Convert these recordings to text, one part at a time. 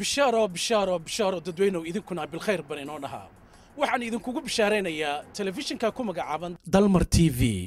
bishaaro bishaaro bishaaro dadweynow idinkuna bilkhayr ban inoo dhahaa waxaan idinkugu bishaaraynayaa telefishinka ku magacaaban dalmar t v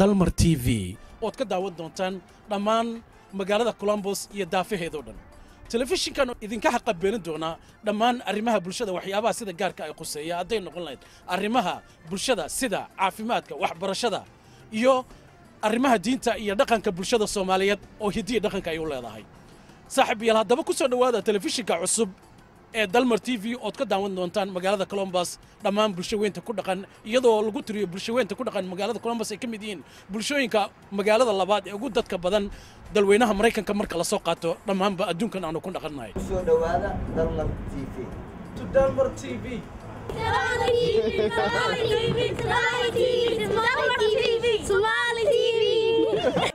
dalmar t v oad ka daawan doontaan dhammaan magaalada colombos iyo daafaheedao dhan telefishinkan idinka xaqabeelin doonaa dhammaan arrimaha bulshada waxyaabaha sida gaarka ay quseeya hadday noqon lahayd arrimaha bulshada sida caafimaadka waxbarashada iyo arrimaha diinta iyo dhaqanka bulshada soomaaliyeed oo hidiya dhaqanka ay u leedahay saaxiib haddaba ku soo dhowaada telefishinka cusub ee dalmar t v ood ka daawan doontaan magaalada colombas dhammaan bulsho weynta ku dhaqan iyadoo lagu tiriyo bulsho weynta ku dhaqan magaalada colombas ay ka mid yihiin bulshooyinka magaalada labaad ee ugu dadka badan dalweynaha maraykanka marka la soo qaato dhammaanba adduunkan aanu ku dhaqannahay soo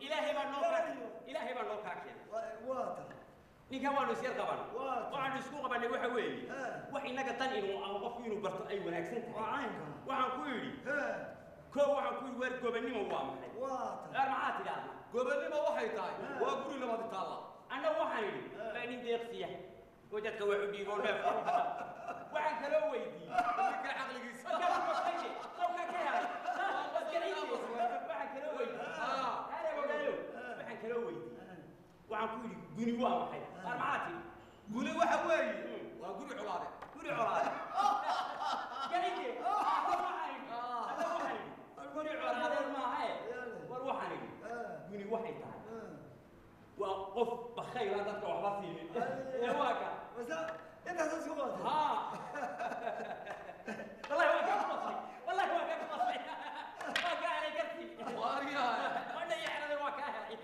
ilaahay baa noo kaa keenay ninkan waanu isyar qaban waxaanu isku qabanay waxa weeye wax innaga dan inuu amo qofku inuu barto ay wanaagsan tahay waxaan ku idhi koo waxaan ku yidhi waar gobanimo waa maxay waar maxaa tidhaahda gobanimo waxay tahay waa guri labaad taalla anna waxaan idhi baa nin deeqsiya وجدك وحبي يقول له وعن كلو ويدي لك عقلك يسكت مخشي طب لك يا بس قريب وعن كلو ويدي اه هذا وقالوا وعن كلو ويدي وعن كوري قولي واو حي اربعاتي قولي واحد وي وقولي علاده قولي علاده قريب قولي علاده آه. ما هي وروح عليك قولي وحي تعال وقف بخير هذا تروح راسي واقع النساء النساء سقوط ها والله واقف مصري والله واقف مصري واقع علي قرتي واقع وانا يحرم واقع علي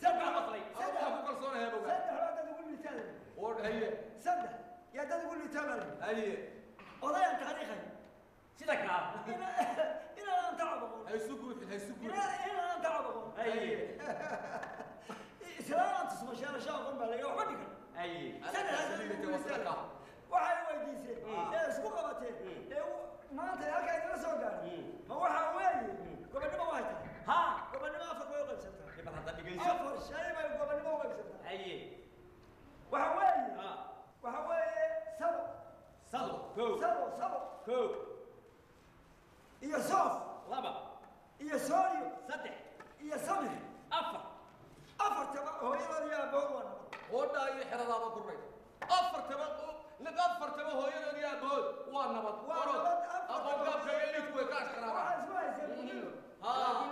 سبع مصري سبع ابو قرصونه يا ابو سبع ولا تقول لي تمام ورد هي سبع يا تقول لي تمام هي والله انت تاريخي سيدك نعم هنا هنا انا تعبه هيسوق هيسوق هنا انا تعبه اي اي سنه لازم توصلها waxay weydiiseen ee isku qabatee ee maanta halkaa inala soo gaaray ma waxaa weeye gobonimo waa tahay ha gobonimo afar way qaybsantaa afar shay bay gobonimo u qaybsantaa aye waxa weeye waxa weeye sabo sabo ko sabo sabo ko iyo soof laba iyo sooriyo saddex iyo samir oo dhaayo xeradaaba ku rayd afartaba لك